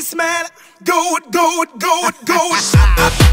smell. Go it, go it, go it, go it.